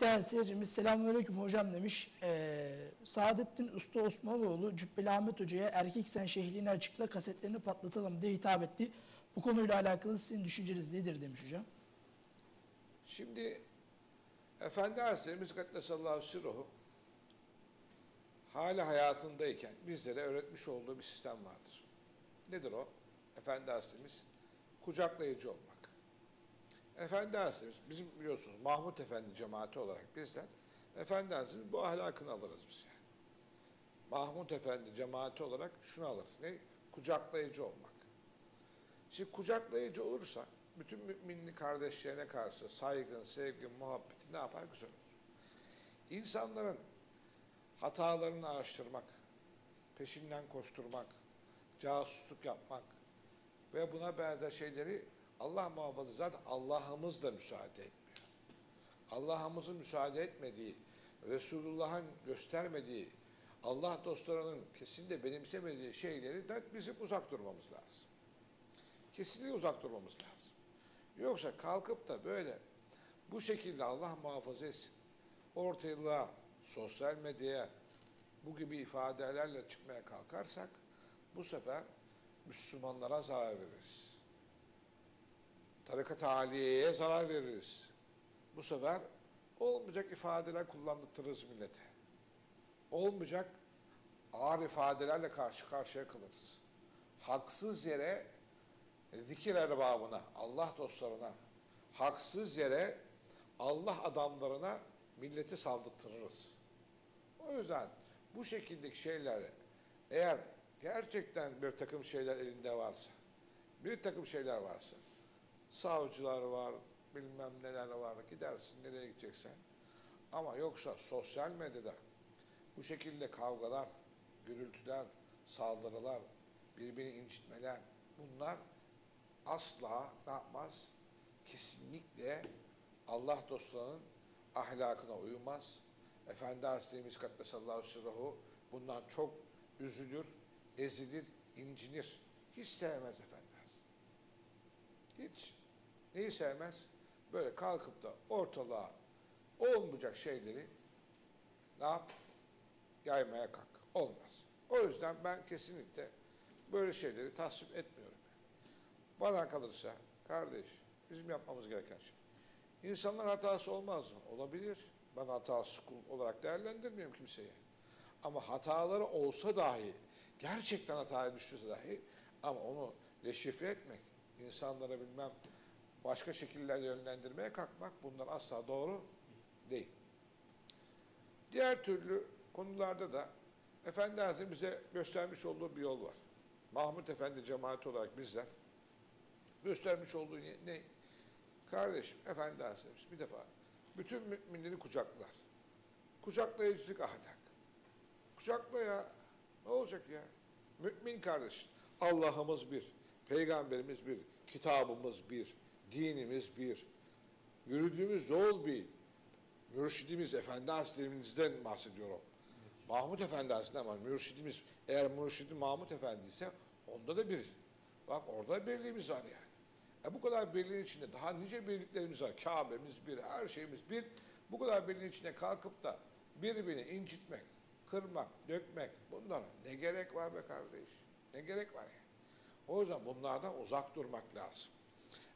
tane seyircimiz selamünaleyküm hocam demiş. Ee, Saadettin Usta Osmanoğlu Cübbeli Ahmet Hoca'ya erkek sen şehliğini açıkla kasetlerini patlatalım diye hitap etti. Bu konuyla alakalı sizin düşünceniz nedir demiş hocam. Şimdi Efendi Hazretlerimiz Kaddesallahu Sirruhu hala hayatındayken bizlere öğretmiş olduğu bir sistem vardır. Nedir o? Efendi Hazretlerimiz kucaklayıcı olmak. Efendi Hazretlerimiz, bizim biliyorsunuz Mahmut Efendi cemaati olarak bizler Efendi Hazretlerimiz bu ahlakını alırız biz yani. Mahmut Efendi cemaati olarak şunu alırız. Ne? Kucaklayıcı olmak. Şimdi kucaklayıcı olursa bütün müminli kardeşlerine karşı saygın, sevgin, muhabbeti ne yapar? Güzel olur. İnsanların hatalarını araştırmak, peşinden koşturmak, casusluk yapmak ve buna benzer şeyleri Allah muhafaza zaten Allah'ımız da müsaade etmiyor. Allah'ımızın müsaade etmediği, Resulullah'ın göstermediği, Allah dostlarının kesinlikle benimsemediği şeyleri de bizim uzak durmamız lazım. Kesinlikle uzak durmamız lazım. Yoksa kalkıp da böyle bu şekilde Allah muhafaza etsin. Ortalığa, sosyal medyaya bu gibi ifadelerle çıkmaya kalkarsak bu sefer Müslümanlara zarar veririz. Tarikat-ı Aliye'ye zarar veririz. Bu sefer olmayacak ifadeler kullandırırız millete. Olmayacak ağır ifadelerle karşı karşıya kalırız. Haksız yere zikir erbabına, Allah dostlarına, haksız yere Allah adamlarına milleti saldırtırırız. O yüzden bu şekildeki şeyler eğer gerçekten bir takım şeyler elinde varsa, bir takım şeyler varsa, savcılar var, bilmem neler var, gidersin nereye gideceksen. Ama yoksa sosyal medyada bu şekilde kavgalar, gürültüler, saldırılar, birbirini incitmeler bunlar asla ne yapmaz? Kesinlikle Allah dostlarının ahlakına uymaz. Efendi Hazretlerimiz Kaddesallahu Sırruhu bundan çok üzülür, ezilir, incinir. Hiç sevmez Efendimiz. Neyi sevmez? Böyle kalkıp da ortalığa olmayacak şeyleri ne yap? Yaymaya kalk. Olmaz. O yüzden ben kesinlikle böyle şeyleri tasvip etmiyorum. Bana kalırsa kardeş bizim yapmamız gereken şey. İnsanlar hatası olmaz mı? Olabilir. Ben hatası olarak değerlendirmiyorum kimseye. Ama hataları olsa dahi, gerçekten hataya düşürse dahi ama onu deşifre etmek, insanlara bilmem başka şekillerle yönlendirmeye kalkmak bunlar asla doğru değil. Diğer türlü konularda da Efendi Hazretleri bize göstermiş olduğu bir yol var. Mahmut Efendi cemaati olarak bizler göstermiş olduğu ne? ne? Kardeşim, Efendi Hazretleri bir defa bütün müminleri kucaklar. Kucaklayıcılık ahlak. Kucakla ya. Ne olacak ya? Mümin kardeş. Allah'ımız bir. Peygamberimiz bir. Kitabımız bir. Dinimiz bir. Yürüdüğümüz yol bir. Mürşidimiz Efendi Hazretlerimizden bahsediyorum. Mahmut Efendi Hazretleri ama mürşidimiz eğer mürşidi Mahmut Efendi ise onda da bir. Bak orada birliğimiz var yani. E bu kadar birliğin içinde daha nice birliklerimiz var. Kabe'miz bir, her şeyimiz bir. Bu kadar birliğin içine kalkıp da birbirini incitmek, kırmak, dökmek bunlara ne gerek var be kardeş? Ne gerek var ya? O yüzden bunlardan uzak durmak lazım.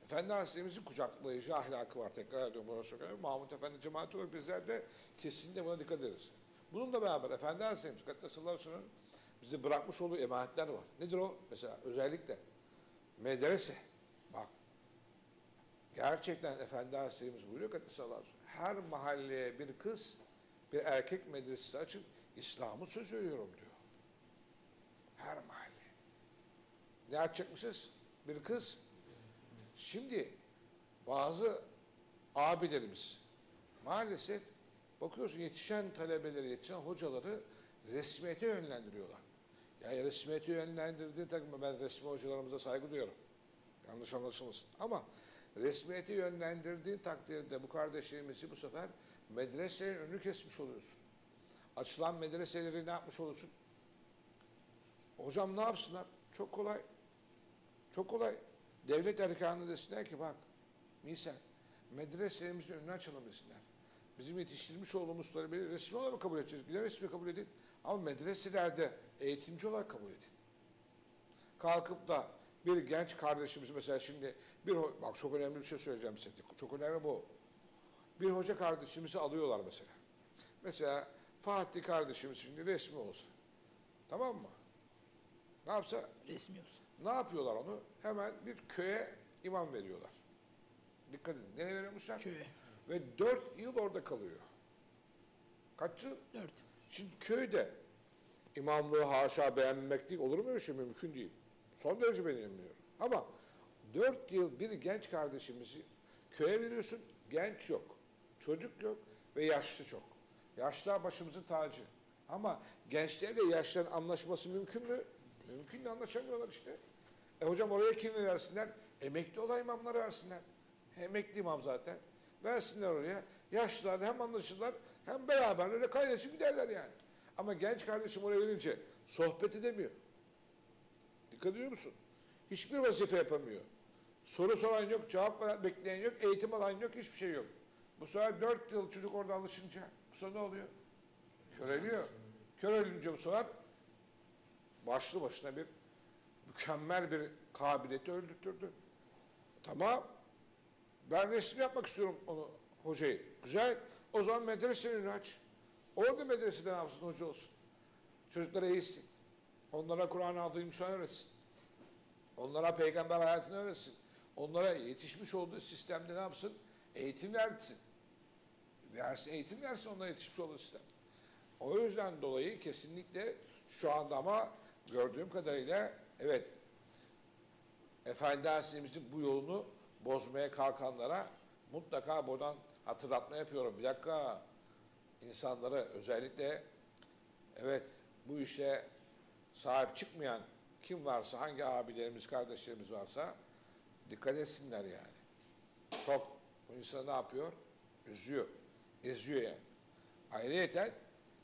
Efendi Hazretlerimizin kucaklayıcı ahlakı var. Tekrar ediyorum burası çok önemli. Mahmut Efendi cemaati olarak bizler de kesinlikle buna dikkat ederiz. Bununla beraber Efendi Hazretlerimiz Kaddesallahu aleyhi ve bize bırakmış olduğu emanetler var. Nedir o? Mesela özellikle medrese. Bak gerçekten Efendi Hazretlerimiz buyuruyor Kaddesallahu aleyhi. Her mahalleye bir kız bir erkek medresesi açın İslam'ı söz veriyorum diyor. Her mahalle. Ne açacakmışız? Bir kız. Şimdi bazı abilerimiz maalesef bakıyorsun yetişen talebeleri, yetişen hocaları resmiyete yönlendiriyorlar. Yani resmiyete yönlendirdiği takımda ben resmi hocalarımıza saygı duyuyorum. Yanlış anlaşılmasın. Ama resmiyete yönlendirdiğin takdirde bu kardeşlerimizi bu sefer medreselerin önünü kesmiş oluyorsun. Açılan medreseleri ne yapmış olursun? Hocam ne yapsınlar? Çok kolay. Çok kolay. Devlet erkanı desinler ki bak misal medreselerimizin önünü açalım desinler. bizim yetiştirmiş olduğumuz talebeleri resmi olarak kabul edeceğiz. Yine resmi kabul edin. Ama medreselerde eğitimci olarak kabul edin. Kalkıp da bir genç kardeşimiz mesela şimdi bir bak çok önemli bir şey söyleyeceğim size. Çok önemli bu. Bir hoca kardeşimizi alıyorlar mesela. Mesela Fatih kardeşimiz şimdi resmi olsa. Tamam mı? Ne yapsa Resmi olsun. Ne yapıyorlar onu? Hemen bir köye imam veriyorlar. Dikkat edin. Nereye veriyormuşlar? Köye. Ve dört yıl orada kalıyor. Kaç yıl? Dört. Şimdi köyde imamlığı haşa beğenmemek değil. Olur mu öyle şey? Mümkün değil. Son derece beğenmiyorum. Ama dört yıl bir genç kardeşimizi köye veriyorsun. Genç yok. Çocuk yok ve yaşlı çok. Yaşlılar başımızın tacı. Ama gençlerle yaşlıların anlaşması mümkün mü? Mümkün de anlaşamıyorlar işte. E hocam oraya kimi versinler? Emekli olan imamları versinler. Emekli imam zaten. Versinler oraya. Yaşlılar hem anlaşırlar hem beraber öyle kaynaşıp giderler yani. Ama genç kardeşim oraya verince sohbet edemiyor. Dikkat ediyor musun? Hiçbir vazife yapamıyor. Soru soran yok, cevap bekleyen yok, eğitim alan yok, hiçbir şey yok. Bu sefer dört yıl çocuk orada alışınca bu sefer ne oluyor? Köreliyor. Körelünce bu sefer başlı başına bir mükemmel bir kabiliyeti öldürttürdü. Tamam. Ben resim yapmak istiyorum onu hocayı. Güzel. O zaman medresenin aç. Orada medresede ne yapsın hoca olsun. Çocuklara eğitsin. Onlara Kur'an aldığım şey öğretsin. Onlara peygamber hayatını öğretsin. Onlara yetişmiş olduğu sistemde ne yapsın? Eğitim versin. Versin, eğitim versin onlara yetişmiş olduğu sistem. O yüzden dolayı kesinlikle şu anda ama gördüğüm kadarıyla evet Efendi Aleyhisselam'ın bu yolunu bozmaya kalkanlara mutlaka buradan hatırlatma yapıyorum. Bir dakika insanlara özellikle evet bu işe sahip çıkmayan kim varsa hangi abilerimiz kardeşlerimiz varsa dikkat etsinler yani. Çok bu insanı ne yapıyor? Üzüyor. Eziyor yani. Ayrıyeten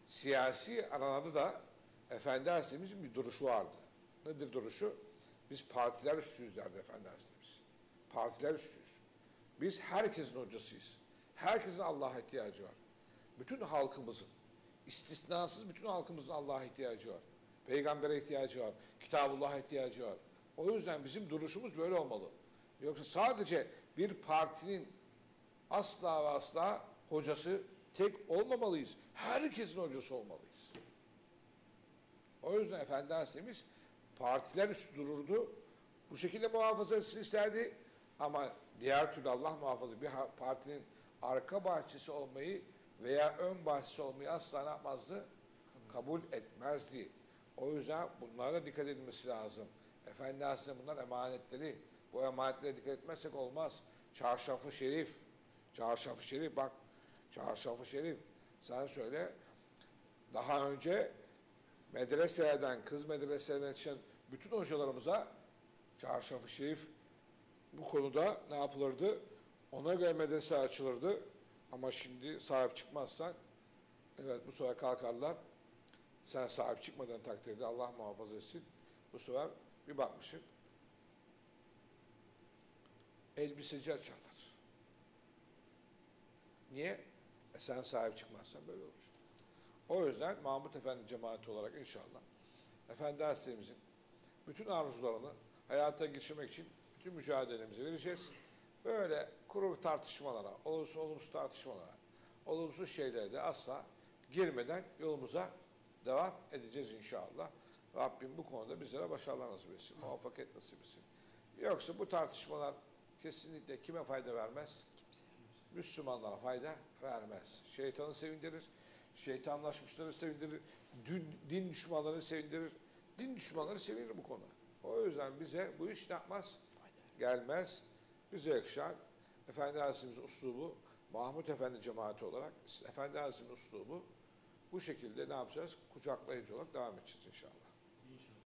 siyasi aranada da Efendi Aleyhisselam'ın bir duruşu vardı. Nedir duruşu? Biz partiler üstüyüz derdi Efendi. Partiler üstüyüz. Biz herkesin hocasıyız. Herkesin Allah'a ihtiyacı var. Bütün halkımızın, istisnasız bütün halkımızın Allah'a ihtiyacı var. Peygambere ihtiyacı var. Kitabullah'a ihtiyacı var. O yüzden bizim duruşumuz böyle olmalı. Yoksa sadece bir partinin asla ve asla hocası tek olmamalıyız. Herkesin hocası olmalıyız. O yüzden Efendi Aleyhisselam'ız partiler üstü dururdu. Bu şekilde muhafaza etsin isterdi. Ama diğer türlü Allah muhafaza bir partinin arka bahçesi olmayı veya ön bahçesi olmayı asla ne yapmazdı? Kabul etmezdi. O yüzden bunlara dikkat edilmesi lazım. Efendi Aleyhisselam bunlar emanetleri. Bu emanetlere dikkat etmezsek olmaz. Çarşafı şerif. Çarşafı şerif bak. Çarşafı şerif. Sen söyle. Daha önce medreselerden, kız medreselerden yetişen bütün hocalarımıza Çarşafı Şerif bu konuda ne yapılırdı? Ona göre medrese açılırdı. Ama şimdi sahip çıkmazsan evet bu sefer kalkarlar. Sen sahip çıkmadan takdirde Allah muhafaza etsin. Bu sefer bir bakmışsın elbiseci açarlar. Niye? E sen sahip çıkmazsan böyle olur. O yüzden Mahmut Efendi cemaati olarak inşallah Efendi Aleyhisselam'ın bütün arzularını hayata geçirmek için bütün mücadelemizi vereceğiz. Böyle kuru tartışmalara, olumsuz, olumsuz tartışmalara, olumsuz şeylere de asla girmeden yolumuza devam edeceğiz inşallah. Rabbim bu konuda bizlere başarılar nasip etsin, muvaffakiyet nasip etsin. Yoksa bu tartışmalar kesinlikle kime fayda vermez? Müslümanlara fayda vermez. Şeytanı sevindirir, şeytanlaşmışları sevindirir, din, düşmanlarını sevindirir. Din düşmanları sevinir bu konu. O yüzden bize bu iş ne yapmaz? Gelmez. Bize yakışan Efendi Aleyhisselam'ın uslubu, Mahmut Efendi cemaati olarak Efendi Aleyhisselam'ın uslubu bu şekilde ne yapacağız? Kucaklayıcı olarak devam edeceğiz inşallah.